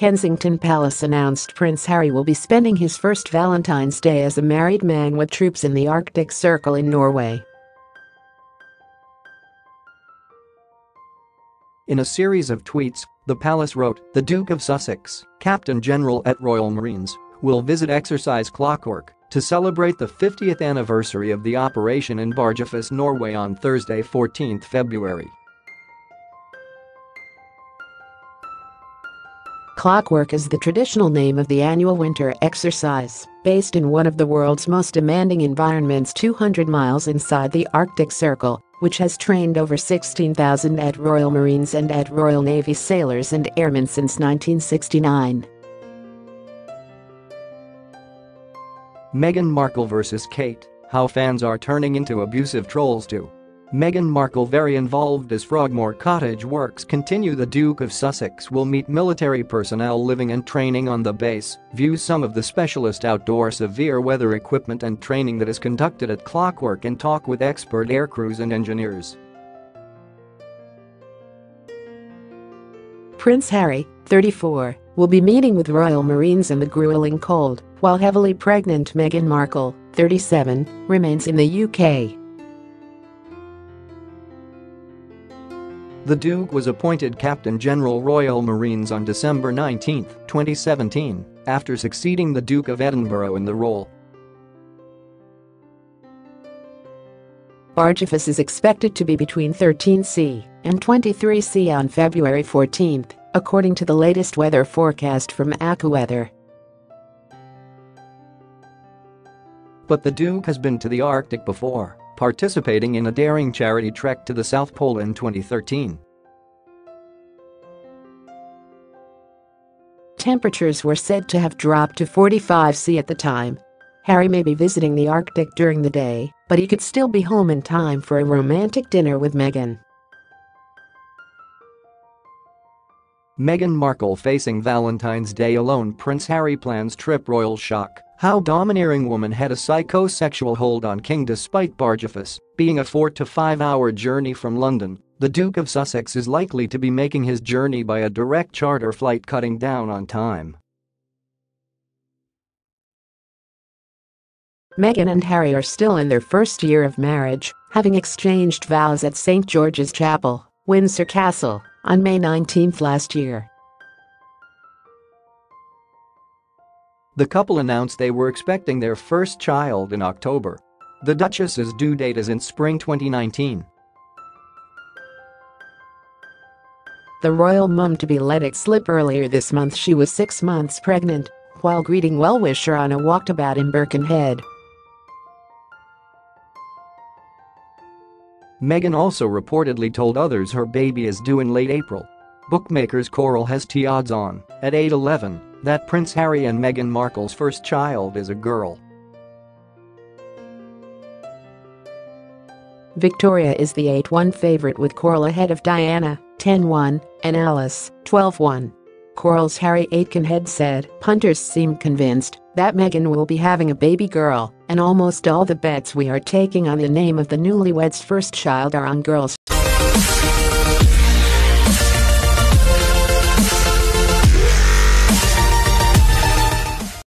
Kensington Palace announced Prince Harry will be spending his first Valentine's Day as a married man with troops in the Arctic Circle in Norway. In a series of tweets, the palace wrote, the Duke of Sussex, Captain General at Royal Marines, will visit Exercise Clockwork to celebrate the 50th anniversary of the operation in Bardufoss, Norway on Thursday 14 February. Clockwork is the traditional name of the annual winter exercise, based in one of the world's most demanding environments 200 miles inside the Arctic Circle, which has trained over 16,000 at Royal Marines and at Royal Navy sailors and airmen since 1969. Meghan Markle vs. Kate, how fans are turning into abusive trolls too. Meghan Markle very involved as Frogmore Cottage works continue the Duke of Sussex will meet military personnel living and training on the base, view some of the specialist outdoor severe weather equipment and training that is conducted at Clockwork and talk with expert aircrews and engineers. Prince Harry, 34, will be meeting with Royal Marines in the grueling cold, while heavily pregnant Meghan Markle, 37, remains in the UK. The Duke was appointed Captain General Royal Marines on December 19, 2017, after succeeding the Duke of Edinburgh in the role. Bardufoss is expected to be between 13C and 23C on February 14, according to the latest weather forecast from AccuWeather. But the Duke has been to the Arctic before participating in a daring charity trek to the South Pole in 2013. Temperatures were said to have dropped to 45 C at the time. Harry may be visiting the Arctic during the day, but he could still be home in time for a romantic dinner with Meghan. Meghan Markle facing Valentine's Day alone Prince Harry plans trip royal shock how domineering woman had a psychosexual hold on King despite Bardufoss being a 4 to 5 hour journey from London, the Duke of Sussex is likely to be making his journey by a direct charter flight cutting down on time. Meghan and Harry are still in their first year of marriage, having exchanged vows at St. George's Chapel, Windsor Castle, on May 19 last year. The couple announced they were expecting their first child in October. The Duchess's due date is in spring 2019. The royal mum-to-be let it slip earlier this month she was six months pregnant while greeting well-wisher on a walkabout in Birkenhead. Meghan also reportedly told others her baby is due in late April. Bookmakers Coral has T odds on, at 8-11, that Prince Harry and Meghan Markle's first child is a girl. Victoria is the 8-1 favorite with Coral ahead of Diana, 10-1, and Alice, 12-1. Coral's Harry Aitkenhead said, punters seem convinced that Meghan will be having a baby girl, and almost all the bets we are taking on the name of the newlyweds' first child are on girls.